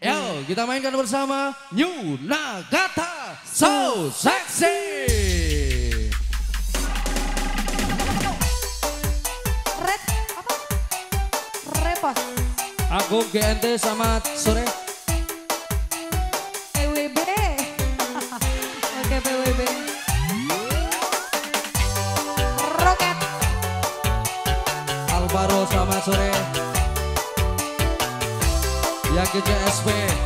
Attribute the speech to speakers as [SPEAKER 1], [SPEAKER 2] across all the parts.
[SPEAKER 1] Yo, kita mainkan bersama New Nagata So Sexy.
[SPEAKER 2] Red apa? Repot.
[SPEAKER 1] Aku GNT sama sore.
[SPEAKER 2] PWB. Oke PWB. Roket.
[SPEAKER 1] Alvaro sama sore. could
[SPEAKER 2] just wait.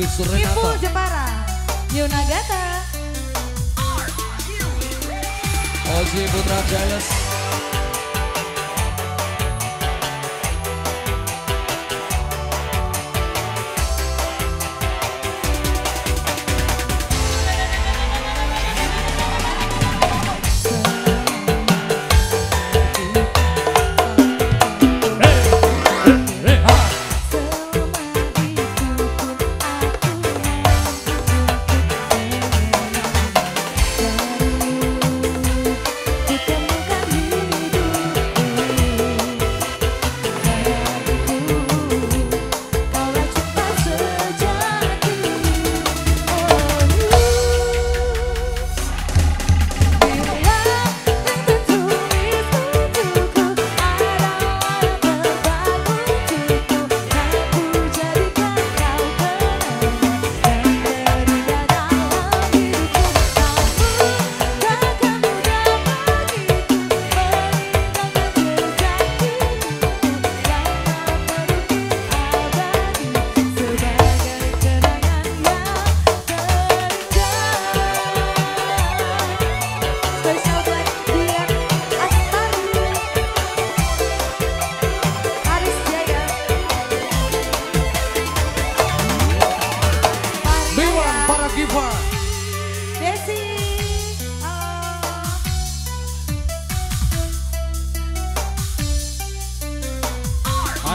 [SPEAKER 1] Habis
[SPEAKER 2] Ibu Jepara. Yunagata. Oh, Oji Putra
[SPEAKER 1] Giants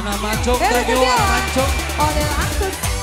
[SPEAKER 1] Mancung, thank you, Mancung.
[SPEAKER 2] Oleh angkut.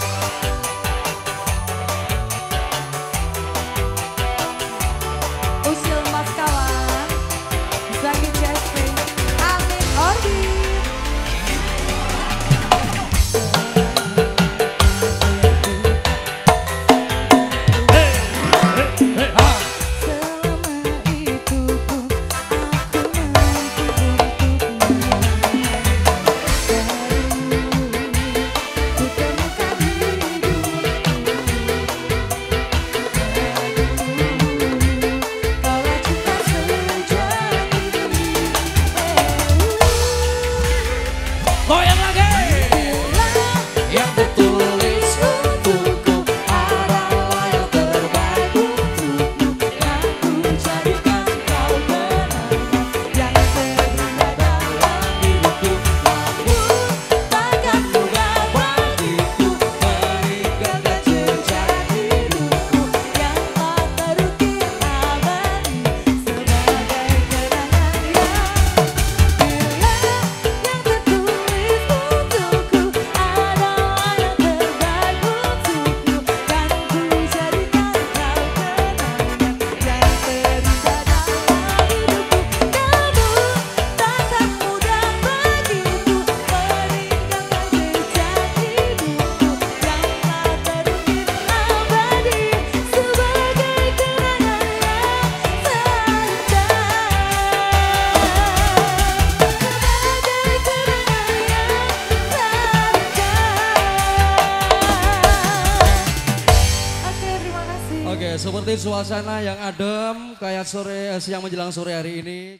[SPEAKER 1] Seperti suasana yang adem kayak sore siang menjelang sore hari ini.